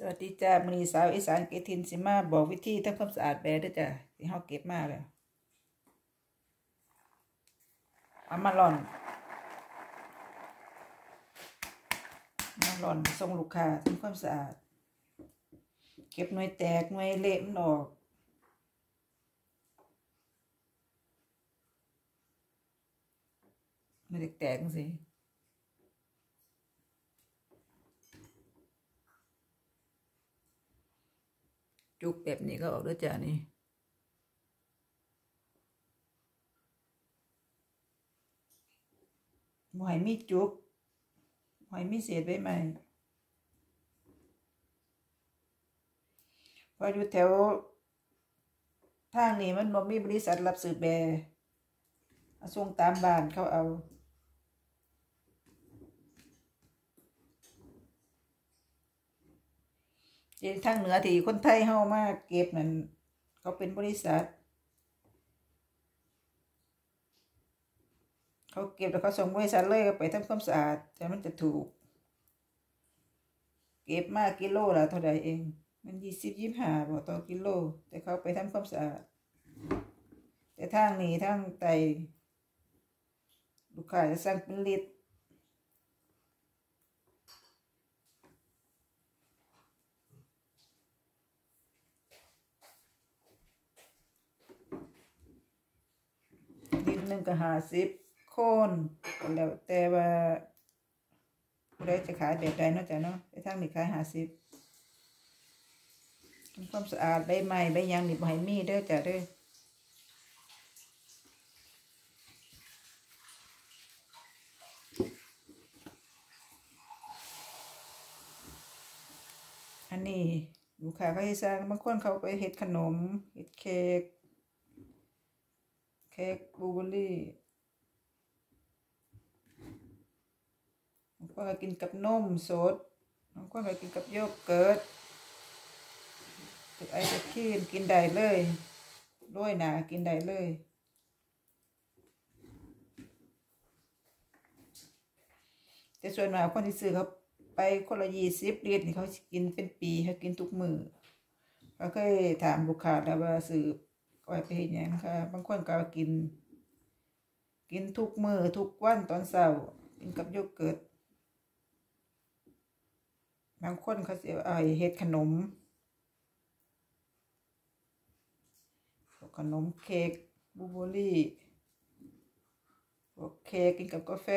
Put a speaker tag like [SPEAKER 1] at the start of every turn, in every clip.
[SPEAKER 1] สวัสดีจ้ามีสาวอีสานเกทินสิมาบอกวิธีทำความสะอาดแบรด้วยจ้ะที่เฮาเก็บมาแล้วเอามาหล่อนมาหล่อนส่งลูกค้าทำความสะอาด เก็บหน่วยแตกหน่วยเละมันออกหน่แตกๆสิ จุกแบบนี้ก็ออกด้วยจ้านี่หอยมีจุกหอยมีเศษใบไม้พออยู่แถวทางนี้มันบ่มีบริษัทรับซื้อแบร์ส่งตามบ้านเขาเอา เจทางเหนือที่คนไทยเฮามาเก็บนั่นเขาเป็นบริษัท เขาเก็บแล้วเขาส่งบริษัทเลยไปทำความสะอาดแต่มันจะถูก เก็บมากกิโลละเท่าใดเอง มันยี่สิบยี่ห้าบาทต่อกิโล แต่เขาไปทำความสะอาด แต่ทางนี้ทางไตลูกค้าจะสั่งเป็นลิตร หนึ่งก็หาสิบโคนแล้วแต่ว่าผู้ใดจะขายแบบใดนาะจ๊ะเนาะไปทางนี้ขายหาสิบทำความสะอาดใบไม้ใบยางนี่บให้มีเด้อจ้ะเด้ออันนี้ลูกค้าเขาให้สร้างบางคนเขาไปเฮ็ดขนมเฮ็ดเค้ก เค้กบลูเบอร์รี่บางคนก็กินกับนมสดบางคนก็กินกับโยเกิร์ตหรือไอศครีมกินได้เลยด้วยหนากินได้เลยแต่ส่วนมากคนที่ซื้อเขาไปคนละยี่สิบลิตรนี่เขากินเป็นปีเขากินทุกมือเขาเคยถามลูกค้าแล้วว่าซื้อ ก็ไปเห็นอย่างค่ะ บางคนก็กิน กินทุกมือทุกวันตอนเช้ากินกับโยเกิร์ตบางคนเขาจะเอเฮ็ดขนม ขนมเค้กบูเบอร์รี่พวกเค้กกินกับกาแฟ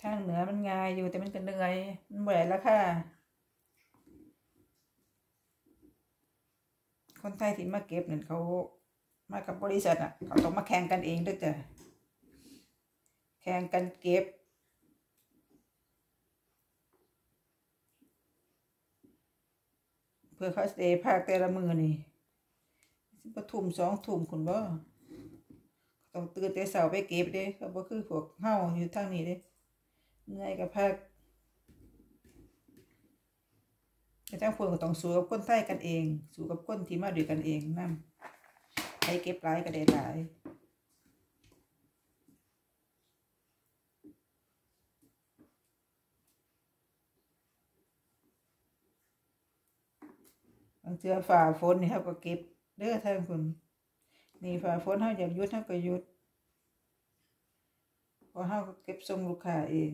[SPEAKER 1] ทา งเหนือมันง่ายอยู่แต่มันก็เหนื่อยมันเหนื่อยแล้วค่ะ คนไทยที่มาเก็บเนี่ยเขามากับบริษัทอะ เขาต้องมาแข่งกันเองด้วยจ้ะแข่งกันเก็บเพื่อเขาเตะภาคแต่ละมือนี่สิบทุ่มสองทุ่มคุณบ่ต้องตื่นแต่เช้าไปเก็บเด้เขาบ่คือพวกเฮาอยู่ทางนี้เด้ เหนื่อยกับพักแต่ทั้งคนก็ต้องสู้กับคนไทยกันเอง สู้กับคนที่มาด้วยกันเองนั่นใครเก็บหลายก็ได้หลายบางเจือฝ่าฝนนี่เขาก็เก็บเด้อท่านคุณนี่ฝ่าฝนเขาอยากยุดเขาก็ยุดเพราะเขาก็เก็บส่งลูกค้าเอง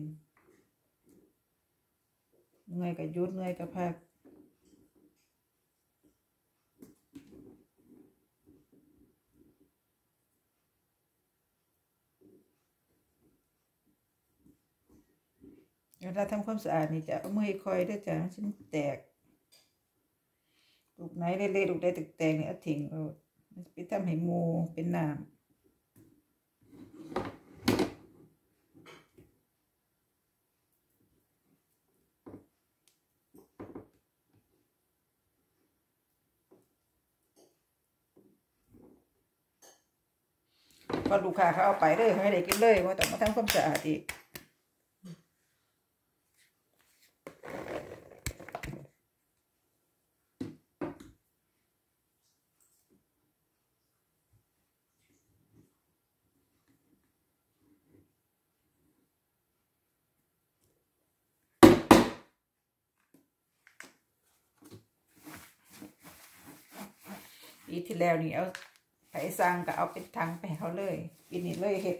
[SPEAKER 1] เหนื่อยกับยุดเหนื่อยกับพักเวลาทำความสะอาดนี่จะเอามือคอยด้วยจ้ะฉันแตกลูกไหนเละๆลูกได้แตกๆเนี่ยเอาทิ้งเอาไปทำให้มูเป็นน้ำ ก็ลูกค้าเขาเอาไปเลยไม่ได้กินเลยไม่ต้องมาทำความสะอาดอีกที่แล้วนี่เอา ไผ่สร้างก็เอาเป็นทังไปเขาเลยปีนี้เลยเห็ด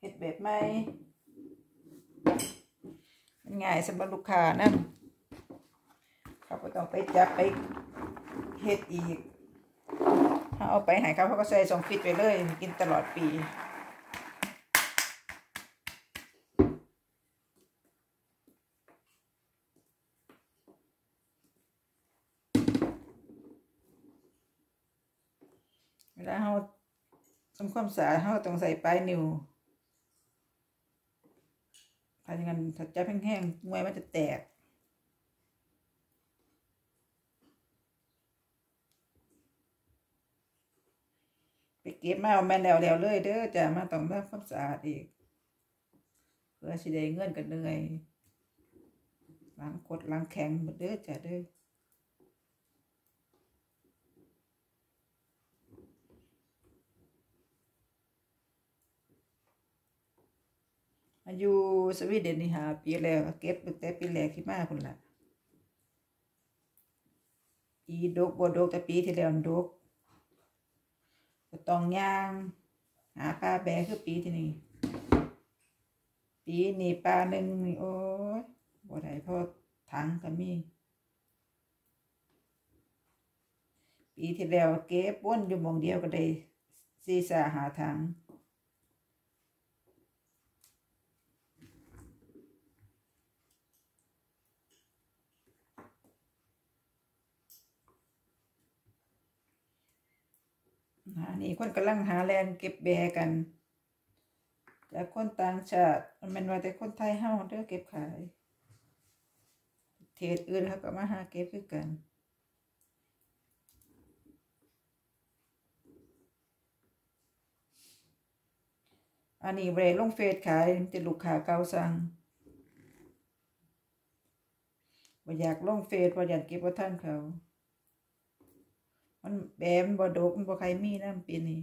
[SPEAKER 1] เห็ดแบบไม่มันง่ายสำหรับลูกค้านั่นเขาก็ต้องไปจับไปเห็ดอีกถ้าเอาไปหายเขาเขาก็ใส่สองฟิตไปเลย กินตลอดปี เวลาเขาทำความสะอาดเขาต้องใส่ปลายนิ้วถ้าอย่างนั้นถ้าจับแห้งๆมวยมันจะแตกไปเก็บมาเอาแม่นแล้วแล้วเลยเด้อจะมาต้องทำความสะอาดอีกเพื่อสิได้เงินกันเหนื่อยล้างกดล้างแข็งหมดเด้อจ้ะเด้อ อายุสวีเดนนี่หาปีแล้วเก็บตั้งแต่ปีแรกที่มาคนละปีดกบ่ดกแต่ปีที่แล้วดกก็ต้องย่าง หาปลาแบคือปีที่นี่ปีนี้ปลาหนึ่งนี่โอ้ยบ่ได้เพราะถังก็มีปีที่แล้วเก็บวนอยู่มองเดียวก็ได้สี่าหาถัง อันนี้คนกำลังหาแลนเก็บแบกันจากคนต่างชาติมันเป็นว่าแต่คนไทยเฮาเด้อเก็บขายเทศอื่นเขาก็มาหาเก็บคือกันอันนี้บรลงเฟซขายจะลูกค้าเก่าสั่งบ่อยากลงเฟซบ่อยากเก็บว่าท่านเขา มันแบมนบ่ดกมันบ่ใครมีนะปีนี้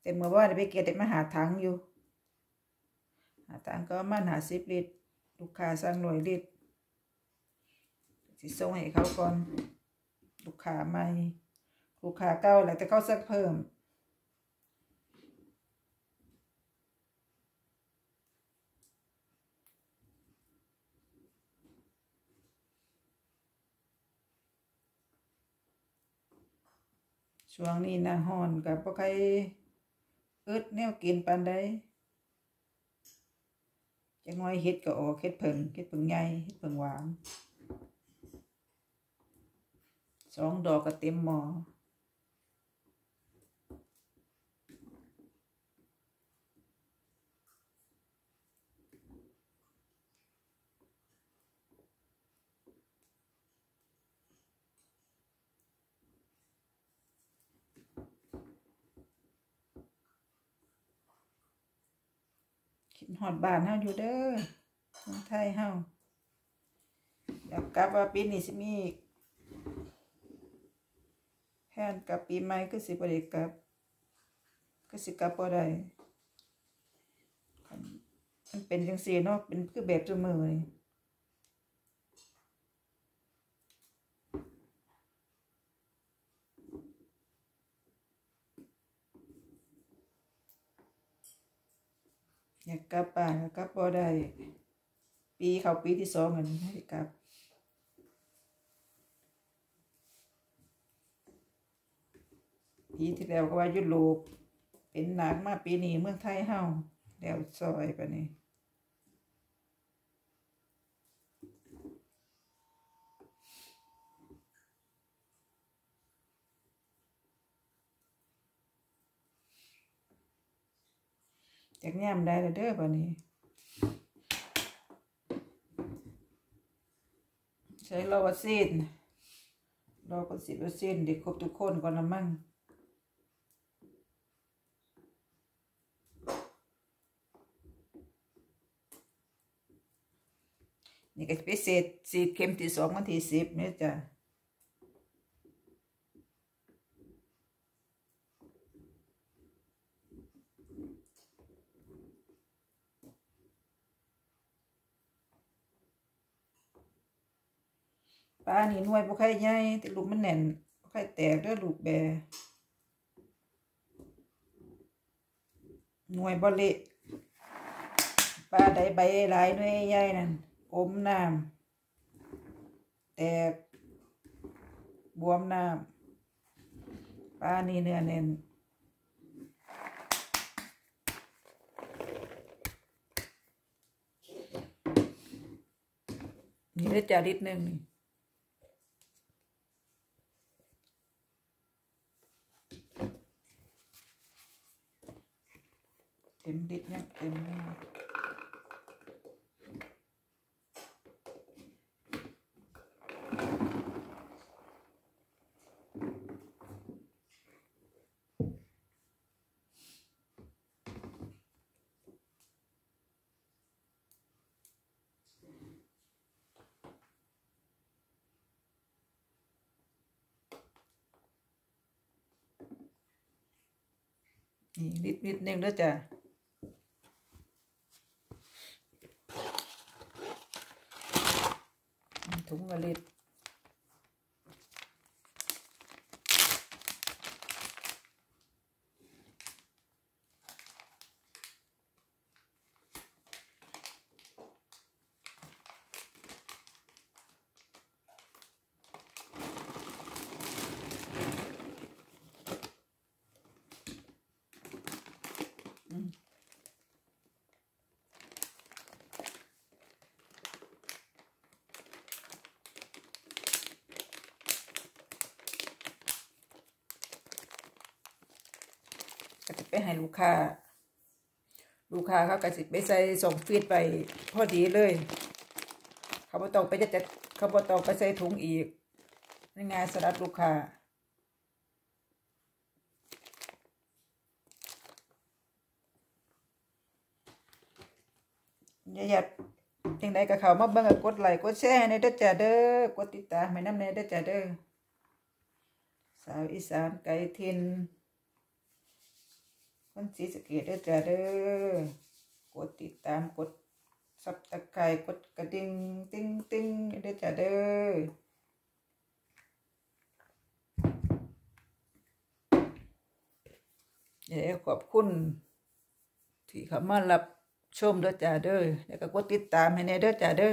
[SPEAKER 1] แต่เมื่อวานไปเกียรติมาหาถังอยู่ หาถังก็มันหาสิบลิตรลูกค้าสั่งหน่วยลิตรสิส่งให้เขาก่อน ลูกค้าใหม่ ลูกค้าเก่าแหละแต่เขาสั่งเพิ่ม ช่วงนี้นะฮ้อนกับบ่ใครอึดแนวกินปานใดจังน้อยเฮ็ดก็ออกเฮ็ดเพิ่งเฮ็ดเพิ่งใหญ่เฮ็ดเพิ่งหวานสองดอกก็เต็มหม้อ คิดฮอดบานเฮาอยู่เด้อเมืองไทยเฮาอยากกลับว่าปีนี้สิมีแทนกับปีใหม่ก็สิบ่ได้กลับก็สิกลับบ่ได้มันเป็นจังซี่เนาะเป็นคือแบบซุมื้อเลยา กลับบ้านก็กลับบ่ได้ ปีเข้าปีที่สองแล้วนี่ให้กลับปีที่แล้วก็ว่ายุโรปเป็นหนักมากปีนี้เมืองไทยเฮาแล้วซอยปะนี่ จากแง้มได้ล้วเด้อปะนี้ ใช้รอวัคซีนรอวัคซีนวัคซีนเด็กครบทุกคนก่อนละมั่งนี่ก็ไปเศษสีเข็มที่สองวันที่สิบเนี่ยจ้ะ ปลานี่หน่วยบ่ค่อยใหญ่แต่ลูกมันแน่นบ่ค่อยแตกเด้อลูกแบหน่วยบริปลาใดใบหลายหน่วยใหญ่นั่นอมน้ำแตกบวมน้ำปลานี่เนื้อเน้นนี่ได้อจาริดหนึ่งนี่ เต็มดิดเนี่ยเต็มนี่นี่นิดนิดหนึ่งแล้วจ้ะ ถุงละลิตร ก็จะไปให้ลูกค้า ลูกค้าเขาก็สิไปใส่ส่งฟีดไปพอดีเลย เขาบ่ต้องไปจะจะเขาบ่ต้องไปใส่ถุงอีกในงานสำหรับลูกค้าอย่าหยัดจังใดก็เขามาเบิ่งกดไลค์กดแชร์ในเด้อจ้าเด้อกดติดตามให้นำในเด้อจ้าเด้อสาวอีสานไกลถิ่น คนศรีสะเกษเด้อจ้าเด้อกดติดตามกด subscribe กดกระดิ่งติ้งติ้งเด้อจ้าเด้อเดี๋ยวขอบคุณ ที่เขามารับชมเด้อจ้าเด้อแล้วก็กดติดตามให้แน่เด้อจ้าเด้อ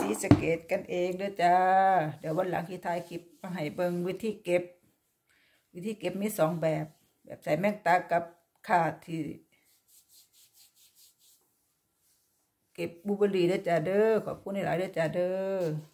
[SPEAKER 1] สีสเกตกันเองเด้อจ้า เดี๋ยววันหลังที่ถ่ายคลิปมาให้เบิงวิธีเก็บ วิธีเก็บมีสองแบบ แบบใส่แมงตากับขาดที่ เก็บบูเบอรี่เด้อจ้าเด้อขอบคุณหลายๆเด้อจ้าเด้อ